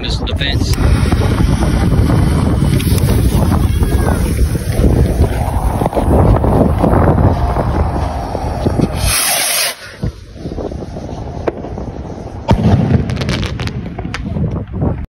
missile defense.